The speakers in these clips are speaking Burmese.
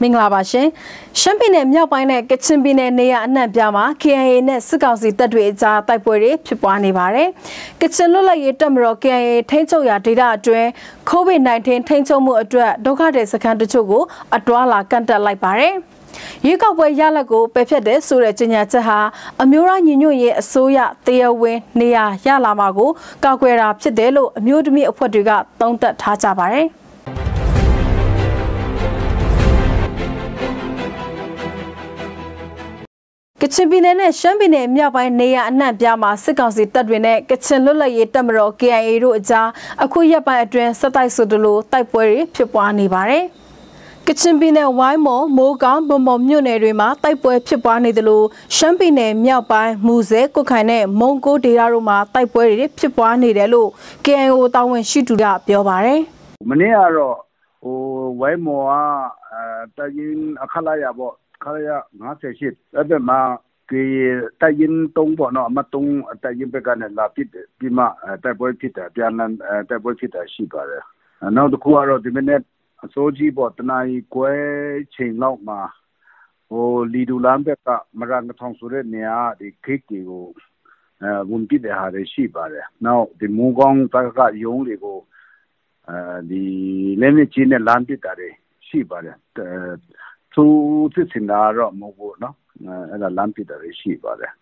မင်္ဂလာပါရှင်ရှမ်းပြည်နယ်မြောက်ပိုင်းနဲ့ကချင်ပြည်နယ်နေရာအနှံ့ပြားမှာ KIA နဲ့စစ်ကောင်စီတပ်တွေအကြားတိုက်ပွဲတွေဖြစ်ပွားနေပါတယ်ကချင်လွတ်လပ်ရေးတပ်မတော် KIA ထိန်းချုပ်ရာဒေသအတွင်း COVID-19 ထိန်းချုပ်မှုအတွက်ဒုက္ခသည်စခန်းတချို့ကိုအတွားလာကန့်တက်လိုက်ပါတယ်ရွေးကောက်ပွဲရလဒ်ကိုပယ်ဖျက်တဲ့ဆိုတဲ့ကြေညာချက်ဟာအမျိုးသားညီညွတ်ရေးအစိုးရတရားဝင်နေရာရလာမှာကိုကောက်ွယ်တာဖြစ်တယ်လို့အမျိုးသမီးအဖွဲ့တွေကသုံးသပ်ထားကြပါတယ်။ ကချင်ပြည်နယ်နဲ့ရှမ်းပြည်နယ်မြောက်ပိုင်းနေရအနှံ့ပြားမှာစစ်ကောင်စီတပ်တွေနဲ့ကချင်လွတ်လပ်ရေးတပ်မတော် KIA တို့အကြားအခုရက်ပိုင်းအတွင်းစစ်တိုက်ဆိုသလိုတိုက်ပွဲတွေဖြစ်ပွားနေပါတယ်။ကချင်ပြည်နယ်ဝိုင်းမော်မိုးကောင်းဗမော်မြို့နယ်တွေမှာတိုက်ပွဲဖြစ်ပွားနေသလိုရှမ်းပြည်နယ်မြောက်ပိုင်းမူဆဲကုတ်ခိုင်နဲ့မုံကိုဒေသတို့မှာတိုက်ပွဲတွေဖြစ်ပွားနေတယ်လို့ KIO တာဝန်ရှိသူကပြောပါတယ်။မနေ့ကတော့ဟိုဝိုင်းမော်ကအဲတရင်အခလာရပေါ့ ခရရ58အဲ့ဘက်မှာကေတိုင်ရင်တုံးပေါ့နော်အမတုံးတိုင်ရင်ဘက်ကနဲ့လာပစ်ပြီးမှတိုက်ပွဲဖြစ်တယ်ပြန်လည်တိုက်ပွဲဖြစ်တာရှိပါတယ်နောက်တစ်ခုကတော့ဒီမနေ့အစိုးကြီးပေါ့တနာရီကွဲချိန်လောက်မှာဟိုလီဒူလန်ဘက်ကမရန်ထောင်ဆိုတဲ့နေရာဒီခိတ်တီကိုအဲဝန်ပြတဲ့ဟာတွေရှိပါတယ်နောက်ဒီမူကောင်းတကရုံးတွေကိုအဲဒီလည်းမြချင်းနဲ့လမ်းပစ်တာတွေရှိပါတယ် သူသိစင်တာတော့မဟုတ်ဘူးနော်အဲ့ဒါလမ်းပစ်တာရှိပါတယ်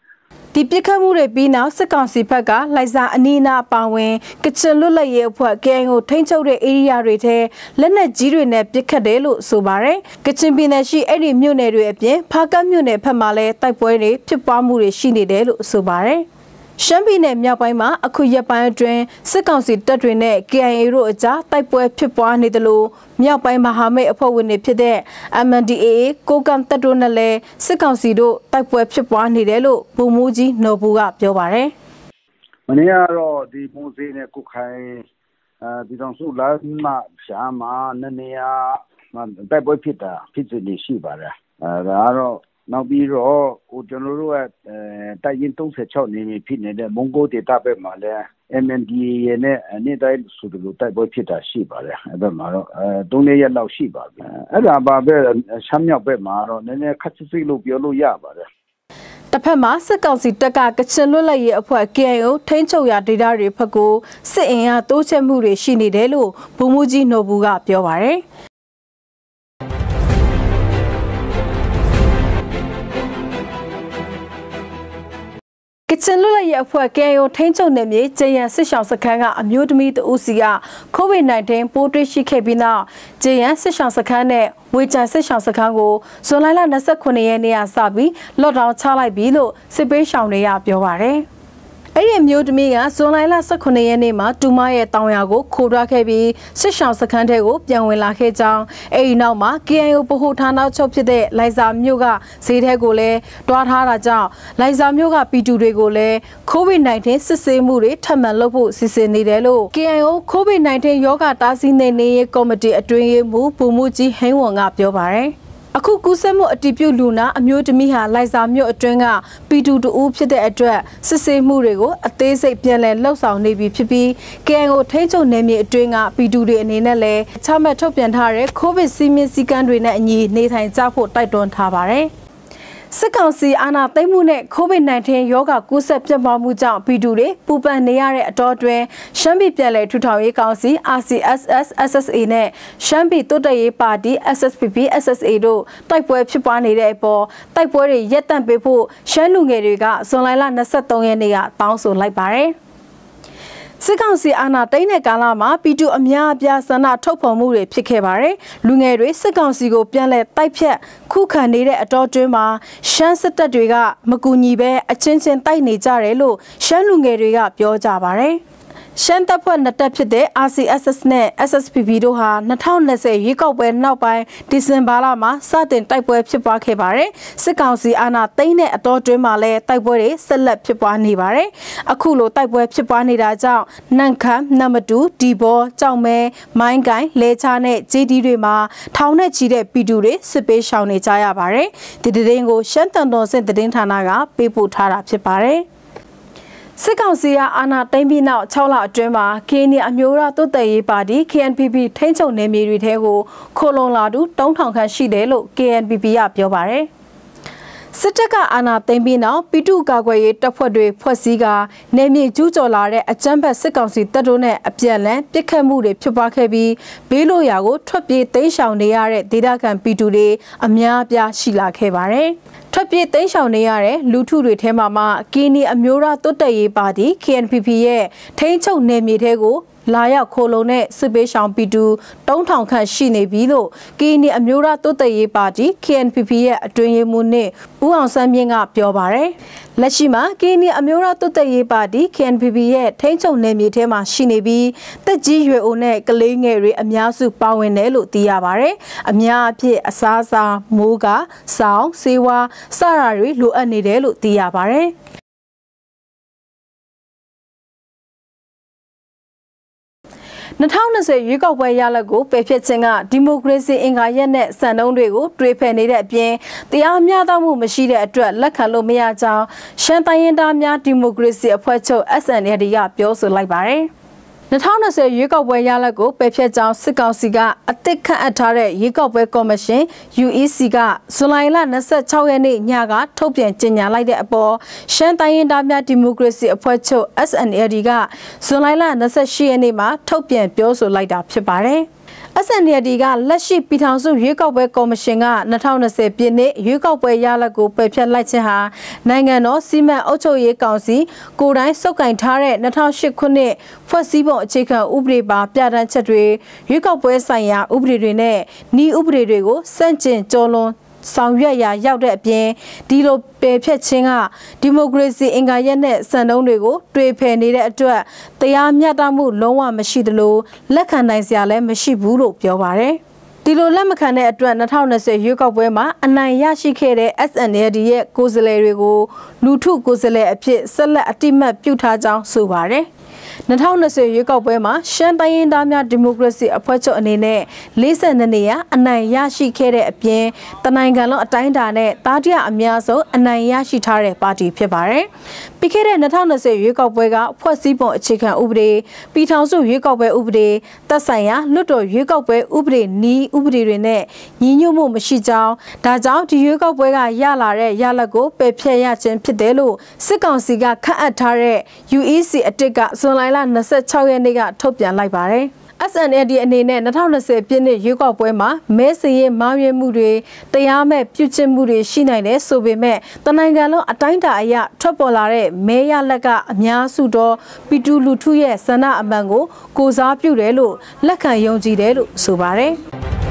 ဒီပြစ်ခတ်မှုတွေပြီးနောက်စစ်ကောင်စီဘက်ကလိုက်စာအနီးအနားပါဝင်ကချင်လွတ်လပ်ရေးအဖွဲ့ KN ကိုထိန်းချုပ်တဲ့ area တွေထဲလက်နက်ကြီးတွေနဲ့ပြစ်ခတ်တယ်လို့ဆိုပါတယ်။ကချင်ပြည်နယ်ရှိအဲ့ဒီမြို့နယ်တွေအပြင်ဖားကတ်မြို့နယ်ဘက်မှာလည်းတိုက်ပွဲတွေဖြစ်ပွားမှုတွေရှိနေတယ်လို့ဆိုပါတယ်။ ရှမ်းပြည်နယ်မြောက်ပိုင်းမှာအခုရက်ပိုင်းအတွင်းစစ်ကောင်စီတပ်တွေနဲ့ KIA တို့အကြားတိုက်ပွဲဖြစ်ပွားနေတယ်လို့မြောက်ပိုင်းမဟာမိတ်အဖွဲ့ဝင်တွေဖြစ်တဲ့ MNDAA ကိုကံတပ်တို့နဲ့လည်းစစ်ကောင်စီတို့တိုက်ပွဲဖြစ်ပွားနေတယ်လို့ဗိုလ်မှူးကြီးနော်ဘူးကပြောပါတယ်။မနေ့ကတော့ဒီပုံစံနဲ့ကုခိုင်အဲဒီတော့ဆုလာမှရှားမှာနနေရတိုက်ပွဲဖြစ်တာဖြစ်နေရှိပါတယ်။အဲဒါကတော့ နောက်ပြီးတော့ဟိုကျွန်တော်တို့ကအဲတိုက်ရင်36နေမီဖြစ်နေတဲ့မွန်ဂိုဒေတာဘက်မှာလည်း MNDAA နဲ့ နေ့တိုင်းဆိုလို တိုက်ပွဲဖြစ်တာ ရှိပါတယ် အဲ့ဘက်မှာတော့အဲ၃ရက်ရက်လောက်ရှိပါပြီ အဲ့ဒါပါပဲ ရှမ်းမြောက်ဘက်မှာတော့ နည်းနည်းခက်စစ်စစ်လို့ ပြောလို့ရပါတယ်တစ်ဖက်မှာ စစ်ကောင်စီတပ်က ကချင်လွတ်လပ်ရေးအဖွဲ့ KIO ထိန်းချုပ်ရာဒေသတွေဖက်ကို စစ်အင်အားတိုးချဲ့မှုတွေ ရှိနေတယ်လို့ ဗိုလ်မှူးကြီးနော်ဘူးကပြောပါတယ် ကချင်လွတ်လပ်ရေးအဖွဲ့ KAO ထိန်းချုပ်နယ်မြေကျရန်စစ်ဆောင်စခန်းကအမျိုးသမီးတဦးစီက COVID-19 ပိုးတွေ့ရှိခဲ့ပြီးနောက်ကျရန်စစ်ဆောင်စခန်းနဲ့ဝေချန်စစ်ဆောင်စခန်းကိုဇွန်လ29ရက်နေ့ကစပြီးလော့ဒေါင်းချလိုက်ပြီလို့စစ်ပေးရှောင်တွေကပြောပါရယ်။ အဲ့ဒီအမျိုးသမီးကဇွန်လ18ရက်နေ့မှာတူမရဲ့တောင်ယာကိုခိုးထွားခဲ့ပြီးစစ်ဆောင်စခန်းထဲကိုပြန်ဝင်လာခဲ့ကြောင်းအဲ့ဒီနောက်မှာ KNU ဗဟိုဌာနချုပ်ဖြစ်တဲ့လိုင်ဇာမြို့ကဈေးထဲကိုလည်းတွားထားတာကြောင့်လိုင်ဇာမြို့ကပီတူတွေကိုလည်း COVID-19 စစ်ဆေးမှုတွေထပ်မံလုပ်ဖို့စီစဉ်နေတယ်လို့ KNU COVID-19 ရောဂါတားဆီးနေရေးကော်မတီအတွင်းရေးမှူးဘူမှုကြီးဟင်းဝွန်ကပြောပါရယ် အခုကူးစက်မှုအတည်ပြုလူနာအမျိုးသမီးဟာလိုက်စာမြို့အတွင်းကပီတူတူဖြစ်တဲ့အတွက်စစ်ဆေးမှုတွေကိုအသေးစိတ်ပြန်လည်လှုပ်ဆောင်နေပြီဖြစ်ပြီး KNO ထိန်းချုပ်နယ်မြေအတွင်းကပီတူတွေအနေနဲ့လည်းချမှတ်ထုတ်ပြန်ထားတဲ့ကိုဗစ်စီးမင်းစည်းကမ်းတွေနဲ့အညီနေထိုင်ကြဖို့တိုက်တွန်းထားပါတယ်။ စစ်ကောင်စီအာဏာသိမ်းမှုနဲ့ COVID-19 ရောဂါကူးစက်ပြန့်ပွားမှုကြောင့်ပြည်သူတွေပူပန်နေရတဲ့အတော်တွင်ရှမ်းပြည်ပြည်လဲထူထောင်ရေးကောင်စီ RCSS SSA နဲ့ရှမ်းပြည်တိုးတက်ရေးပါတီ SSPP SSA တို့တိုက်ပွဲဖြစ်ပွားနေတဲ့အပေါ်တိုက်ပွဲတွေရပ်တန့်ပေးဖို့ရှမ်းလူငယ်တွေကဇွန်လ23ရက်နေ့ကတောင်းဆိုလိုက်ပါတယ်။ စစ်ကောင်စီအာဏာသိမ်းတဲ့ကာလမှာပြည်သူအများအပြားဆန္ဒထုတ်ဖော်မှုတွေဖြစ်ခဲ့ပါတယ်။လူငယ်တွေစစ်ကောင်စီကိုပြန်လည်တိုက်ဖြတ်ခုခံနေတဲ့အတော်တွင်းမှာရှမ်းစစ်တပ်တွေကမကူညီပဲအချင်းချင်းတိုက်နေကြတယ်လို့ရှမ်းလူငယ်တွေကပြောကြပါတယ်။ ရှမ်းတပ်ဖွဲ့နှစ်တပ်ဖြစ်တဲ့ RCSS နဲ့ SSPP တို့ဟာ2020ရွေးကောက်ပွဲနောက်ပိုင်းဒီဇင်ဘာလမှာစတင်တိုက်ပွဲဖြစ်ပွားခဲ့ပါတယ်။စစ်ကောင်စီအာဏာသိမ်းတဲ့အတော်တွင်းမှာလည်းတိုက်ပွဲတွေဆက်လက်ဖြစ်ပွားနေပါတယ်။အခုလိုတိုက်ပွဲဖြစ်ပွားနေတာကြောင့်နန့်ခမ်းနမတူဒီဘောကြောက်မဲမိုင်းကိုင်းလဲချားနဲ့ဂျေဒီတွေမှာထောင်နဲ့ချီတဲ့ပြည်သူတွေစစ်ပေးရှောင်နေကြရပါတယ်။ဒီတရင်ကိုရှမ်းတန်တော်စင်တည်င်းဌာနကပေးပို့ထားတာဖြစ်ပါတယ်။ စစစ်ကောင်စီကအာဏာသိမ်းပြီးနောက်6လအတွင်းမှာ KNY အမျိုးသားတိုးတက်ရေးပါတီ KNPP ထိန်းချုပ်နယ်မြေတွေထဲကိုခိုလုံလာသူ3000ခန့်ရှိတယ်လို့ KNPP ကပြောပါတယ်။စစ်တပ်ကအာဏာသိမ်းပြီးနောက်ပြည်သူ့ကာကွယ်ရေးတပ်ဖွဲ့တွေဖွဲ့စည်းကာနေမြေကျူးကျော်လာတဲ့အကြမ်းဖက်စစ်ကောင်စီတပ်တို့နဲ့အပြန်လန်ပစ်ခတ်မှုတွေဖြစ်ပွားခဲ့ပြီးဘေးလို့ရာကိုထွက်ပြေးတိမ်းရှောင်နေရတဲ့ဒေသခံပြည်သူတွေအများအပြားရှိလာခဲ့ပါတယ်။ ထွက်ပြေးတိမ်းရှောင်နေရတဲ့လူထုတွေထဲမှာမှကီနီအမျိုးသားတွတ်တက်ရေးပါတီ KNPP ရဲ့ထိန်းချုပ်နယ်မြေထဲကို လာရောက်ခိုလုံတဲ့စစ်ပေးရှောင်ပီတူ3000ခန့်ရှိနေပြီလို့ကီနီအမျိုးသားတိုးတက်ရေးပါတီ KNPP ရဲ့အတွင်းရေးမှူးနဲ့ဦးအောင်ဆန်းမြင့်ကပြောပါရယ်လက်ရှိမှာကီနီအမျိုးသားတိုးတက်ရေးပါတီ KNPP ရဲ့ထိန်းချုပ်နယ်မြေထဲမှာရှိနေပြီးတက်ကြီးရွယ်အိုနဲ့ကလေးငယ်တွေအများစုပါဝင်တယ်လို့သိရပါရယ်အများအဖြစ်အစားအစာမိုးကစောင်းစေဝါစတာတွေလိုအပ်နေတယ်လို့သိရပါရယ် 2020ရွေးကောက်ပွဲရလဒ်ကိုပယ်ဖျက်ခြင်းကဒီမိုကရေစီအင်္ဂါရက်နဲ့စံနှုန်းတွေကိုတွေးဖယ်နေတဲ့အပြင်တရားမျှတမှုမရှိတဲ့အတွက်လက်ခံလို့မရကြောင်းရှမ်းတိုင်းရင်းသားများဒီမိုကရေစီအဖွဲ့ချုပ် SNLD ကပြောဆိုလိုက်ပါတယ်။ 2020ရွေးကောက်ပွဲရလဒ်ကိုပယ်ဖျက်ကြောင်းစစ်ကောင်စီကအသစ်ခန့်အပ်ထားတဲ့ရွေးကောက်ပွဲကော်မရှင် UEC ကဇူလိုင်လ26ရက်နေ့ညကထုတ်ပြန်ကြေညာလိုက်တဲ့အပေါ်ရှမ်းတိုင်းရင်းသားများဒီမိုကရေစီအဖွဲ့ချုပ် SNLD ကဇူလိုင်လ28ရက်နေ့မှာထုတ်ပြန်ပြောဆိုလိုက်တာဖြစ်ပါတယ်။ SNLD ကလက်ရှိပြည်ထောင်စုရွေးကောက်ပွဲကော်မရှင်က2020ပြည့်နှစ်ရွေးကောက်ပွဲရလဒ်ကိုပယ်ဖျက်လိုက်ခြင်းဟာနိုင်ငံတော်စီမံအုပ်ချုပ်ရေးကောင်စီကိုယ်တိုင်စုပ်ကိုင်ထားတဲ့2008ခုနှစ်ဖွဲ့စည်းပုံအခြေခံဥပဒေပါပြဋ္ဌာန်းချက်တွေရွေးကောက်ပွဲဆိုင်ရာဥပဒေတွေနဲ့ဤဥပဒေတွေကိုစန့်ကျင်ကျော်လွန် ဆောင်ရွက်ရာရောက်တဲ့အပြင်ဒီလိုပယ်ဖြတ်ခြင်းကဒီမိုကရေစီအင်္ဂါရက်နဲ့စံနှုန်းတွေကိုတွေ့ဖယ်နေတဲ့အတွက်တရားမျှတမှုလုံးဝမရှိသလိုလက်ခံနိုင်စရာလည်းမရှိဘူးလို့ပြောပါတယ်ဒီလိုလက်မခံတဲ့အတွက်2020ရွေးကောက်ပွဲမှာအနိုင်ရရှိခဲ့တဲ့ SNLD ရဲ့ကိုယ်စားလှယ်တွေကိုလူထုကိုယ်စားလှယ်အဖြစ်ဆက်လက်အတိမတ်ပြုထားကြောင်းဆိုပါတယ်။ 2020ရွေးကောက်ပွဲမှာရှမ်းတိုင်းရင်းသားများဒီမိုကရေစီအဖွဲ့ချုပ်အနေနဲ့42နေရာအနိုင်ရရှိခဲ့တဲ့အပြင်တနိုင်ငံလုံးအတိုင်းအတာနဲ့တားတရအများဆုံးအနိုင်ရရှိထားတဲ့ပါတီဖြစ်ပါတယ်။ပြီးခဲ့တဲ့2020ရွေးကောက်ပွဲကဖွဲ့စည်းပုံအခြေခံဥပဒေပြည်ထောင်စုရွေးကောက်ပွဲဥပဒေသက်ဆိုင်ရာလွှတ်တော်ရွေးကောက်ပွဲဥပဒေနီးဥပဒေတွေနဲ့ညီညွတ်မှုမရှိကြောင်းဒါကြောင့်ဒီရွေးကောက်ပွဲကရလာတဲ့ရလဒ်ကိုပယ်ဖျက်ရခြင်းဖြစ်တယ်လို့စစ်ကောင်စီကခန့်အပ်ထားတဲ့ UEC အတစ်ကဇွန်လလ26ရက်နေ့ကထုတ်ပြန်လိုက်ပါတယ်။ SNLD အနေနဲ့2020ပြည့်နှစ်ရွေးကောက်ပွဲမှာမဲစရင်မောင်းရမှုတွေတရားမဲ့ပြုကျင့်မှုတွေရှိနိုင်တယ်ဆိုပေမဲ့တနိုင်ငံလုံးအတိုင်းအတာအရထွက်ပေါ်လာတဲ့မဲရလက်ကအများစုသောပီတူလူထုရဲ့ဆန္ဒအမှန်ကိုကိုစားပြုတယ်လို့လက်ခံယုံကြည်တယ်လို့ဆိုပါတယ်။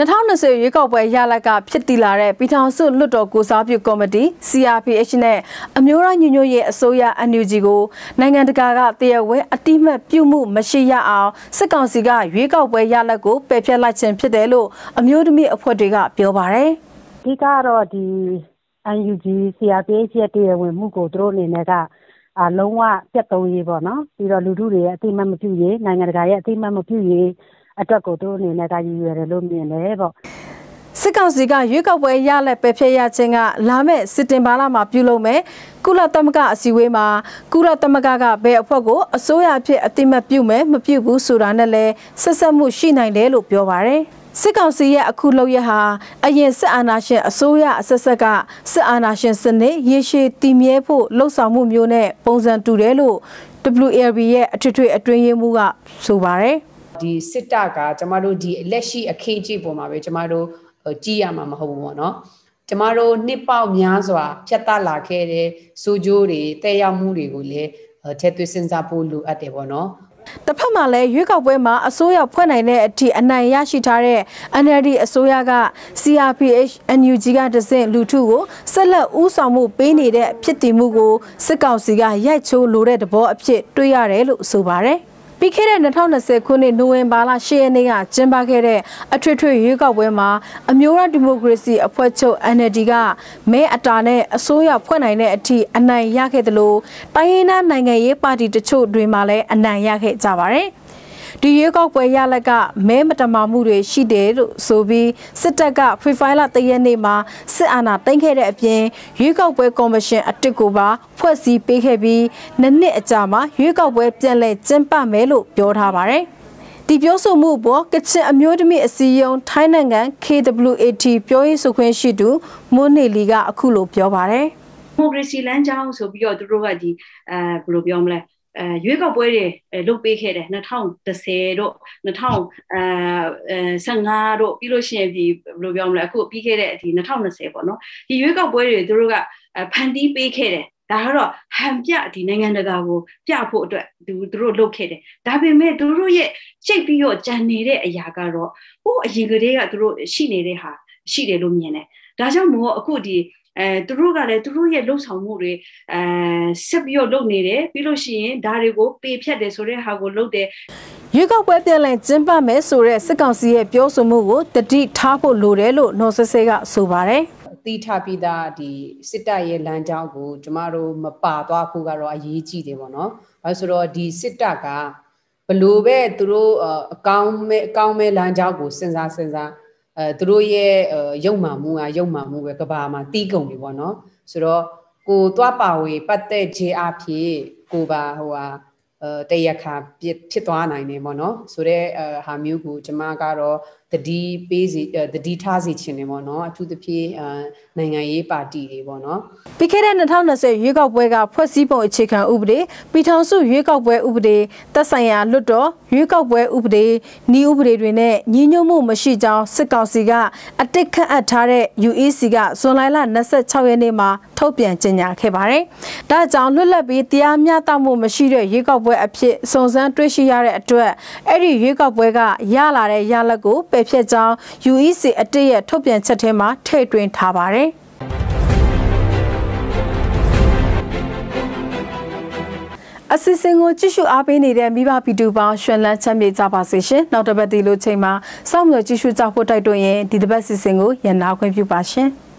2020ရွေးကောက်ပွဲရလဒ်ကဖြစ်တည်လာတဲ့ပြည်ထောင်စုလွှတ်တော်ကိုစားပြုကော်မတီ CRPH နဲ့အမျိုးသားညီညွတ်ရေးအစိုးရ NUG ကိုနိုင်ငံတကာကတရားဝင်အတိမတ်ပြုမှုမရှိရအောင်စစ်ကောင်စီကရွေးကောက်ပွဲရလဒ်ကိုပယ်ဖျက်လိုက်ခြင်းဖြစ်တယ်လို့အမျိုးသမီးအဖွဲ့တွေကပြောပါတယ်။အဓိကတော့ဒီ NUG CRPH ရဲ့တရားဝင်မှုကိုသူတို့အနေနဲ့ကအလုံးဝပြတ်သုံးရေးပေါ့နော်ပြီးတော့လူထုတွေရဲ့အတိမတ်မပြုရေးနိုင်ငံတကာရဲ့အတိမတ်မပြုရေး အတွက်ကိုသူတို့အနေနဲ့ကရည်ရွယ်တယ်လို့မြင်တယ်ပေါ့စစ်ကောင်စီကရွေးကောက်ပွဲရလက်ပဲဖျက်ရခြင်းကလာမဲ့စစ်တင်ဘာလမှာပြုလုပ်မယ်ကုလသမဂ္ဂအစည်းအဝေးမှာကုလသမဂ္ဂကဘယ်အဖွဲ့ကိုအစိုးရအဖြစ်အတိမတ်ပြုမယ်မပြုဘူးဆိုတာနဲ့လည်းဆက်ဆက်မှုရှိနိုင်တယ်လို့ပြောပါတယ်စစ်ကောင်စီရဲ့အခုလုပ်ရဟာအရင်စစ်အာဏာရှင်အစိုးရအဆက်ဆက်ကစစ်အာဏာရှင်စနစ်ရေရှည်တည်မြဲဖို့လှုံ့ဆော်မှုမျိုးနဲ့ပုံစံတူတယ်လို့ WLB ရဲ့အထွေထွေအတွင်းရေးမှူးကဆိုပါတယ် ဒီစစ်တပ်ကကျမတို့ဒီလက်ရှိအခင်းကြီးပုံမှာပဲကျမတို့ကြည်ရမှာမဟုတ်ဘူးပေါ့နော်ကျမတို့နှစ်ပေါက်များစွာဖြတ်တလာခဲ့တဲ့စိုးကြိုးတွေတဲ့ရောက်မှုတွေကိုလည်းထည့်သွင်းစဉ်းစားဖို့လိုအပ်တယ်ပေါ့နော်တစ်ဖက်မှာလည်းရွေးကောက်ပွဲမှာအစိုးရဖွဲ့နိုင်တဲ့အထိအနိုင်ရရှိထားတဲ့ NLD အစိုးရက CRPH NUG ကတဆင့်လူထုကိုဆက်လက်ဦးဆောင်မှုပေးနေတဲ့ဖြစ်တည်မှုကိုစစ်ကောင်စီကရိုက်ချိုးလိုတဲ့သဘောအဖြစ်တွေ့ရတယ်လို့ဆိုပါတယ် ပြီးခဲ့တဲ့2020ခုနှစ်နိုဝင်ဘာလ10ရက်နေ့ကကျင်းပခဲ့တဲ့အထွေထွေရွေးကောက်ပွဲမှာအမျိုးသားဒီမိုကရေစီအဖွဲ့ချုပ် NLD ကမဲအတာနဲ့အစိုးရဖွဲ့နိုင်တဲ့အထိအနိုင်ရခဲ့တယ်လို့တိုင်းရင်းသားနိုင်ငံရေးပါတီတချို့တွေမှာလည်းအနိုင်ရခဲ့ကြပါတယ်။ ဒီရွေးကောက်ပွဲရလက်ကမဲမတမာမှုတွေရှိတယ်လို့ဆိုပြီးစစ်တပ်ကဖေဖိုင်လာတရက်နေ့မှာစစ်အာဏာသိမ်းခဲ့တဲ့အပြင်ရွေးကောက်ပွဲကော်မရှင်အတစ်ကိုပါဖွဲ့စည်းပေးခဲ့ပြီးနှစ်နှစ်အကြာမှာရွေးကောက်ပွဲပြန်လည်ကျင်းပမယ်လို့ပြောထားပါတယ်။ဒီပြောဆိုမှုပေါ်ကချင်အမျိုးသမီးအစည်းအရုံးထိုင်းနိုင်ငံ KWAT ပြောရေးဆိုခွင့်ရှိသူမွန်းနေလီကအခုလိုပြောပါတယ်။ဒီမိုကရေစီလမ်းကြောင်းဆိုပြီးတော့သူတို့ကဒီအဲဘယ်လိုပြောမလဲ အဲရွေးကောက်ပွဲတွေလုပ်ပေးခဲ့တယ်2010တို့2015တို့ပြီးလို့ရှိရင်ဒီဘယ်လိုပြောမလဲအခုပြီးခဲ့တဲ့ဒီ2020ပေါ့နော်ဒီရွေးကောက်ပွဲတွေသူတို့ကဖန်တီးပေးခဲ့တယ်ဒါကတော့ဟန်ပြဒီနိုင်ငံတကာကိုပြဖို့အတွက်သူတို့လုပ်ခဲ့တယ်ဒါပေမဲ့သူတို့ရဲ့ကြိတ်ပြီးတော့ကြံနေတဲ့အရာကတော့ဟိုအရင်ကတည်းကသူတို့ရှိနေတဲ့ဟာရှိတယ်လို့မြင်တယ်ဒါကြောင့်မို့အခုဒီ အဲသူတို့ကလည်းသူတို့ရဲ့လှုပ်ဆောင်မှုတွေအဲဆက်ပြီးတော့လုပ်နေတယ်ပြီးလို့ရှိရင်ဒါတွေကိုပေဖြတ်တယ်ဆိုတဲ့ဟာကိုလုပ်တယ်ရွေးကောက်ပွဲပြန်လည်ကျင်းပမယ်ဆိုတဲ့စစ်ကောင်စီရဲ့ပြောဆိုမှုကိုတတိထားဖို့လိုတယ်လို့နော်ဆဆဲကဆိုပါတယ်တိထပြီးသားဒီစစ်တပ်ရဲ့လမ်းကြောင်းကိုကျမတို့မပါသွားဖို့ကတော့အရေးကြီးတယ်ပေါ့နော်။အဲဆိုတော့ဒီစစ်တပ်ကဘလို့ပဲသူတို့အကောင်းမဲ့အကောင်းမဲ့လမ်းကြောင်းကိုစဉ်းစားစဉ်းစား အဲသူတို့ရဲ့ရုပ်မှမှုကရုပ်မှမှုပဲကဘာမှာတီးကုန်ပြီပေါ့နော်ဆိုတော့ကိုသွားပါဝေပတ်သက်ခြင်းအဖြစ်ကိုပါဟိုဟာအဲတရခါဖြစ်သွားနိုင်တယ်ပေါ့နော်ဆိုတော့ဟာမျိုးကိုကျမကတော့ တတိပေးစီတတိထားစီခြင်းနေပေါ့နော်အထူးသဖြင့်နိုင်ငံရေးပါတီတွေပေါ့နော်ပြီးခဲ့တဲ့2020ရွေးကောက်ပွဲကဖွဲ့စည်းပုံအခြေခံဥပဒေပြည်ထောင်စုရွေးကောက်ပွဲဥပဒေသက်ဆိုင်ရာလွတ်တော်ရွေးကောက်ပွဲဥပဒေဤဥပဒေတွေနဲ့ညီညွတ်မှုမရှိကြောင်းစစ်ကောင်စီကအတိတ်ခန့်အပ်ထားတဲ့ UEC ကဇွန်လ26ရက်နေ့မှာထုတ်ပြန်ကြေညာခဲ့ပါတယ်။ဒါကြောင့်လွတ်လပ်ပြီးတရားမျှတမှုမရှိတဲ့ရွေးကောက်ပွဲအဖြစ်စုံစမ်းတွေ့ရှိရတဲ့အတွက်အဲ့ဒီရွေးကောက်ပွဲကရလာတဲ့ရလဒ်ကိုပယ်ဖျက်ကြောင်း UEC အတိတ်ရဲ့ထုတ်ပြန်ချက်ထဲမှာထည့်သွင်းထားပါတယ်။အစီအစဉ်ကိုကြည့်ရှုအားပေးနေတဲ့မိဘဗီဒီယိုပေါင်းရွှင်လန်းချမ်းမြေကြပါစေရှင်နောက်တစ်ပတ်ဒီလိုချိန်မှာစောင့်မျှော်ကြည့်ရှုကြဖို့တိုက်တွန်းရင်ဒီတစ်ပတ်စီစဉ်ကိုရန်နာခွင့်ပြုပါရှင်။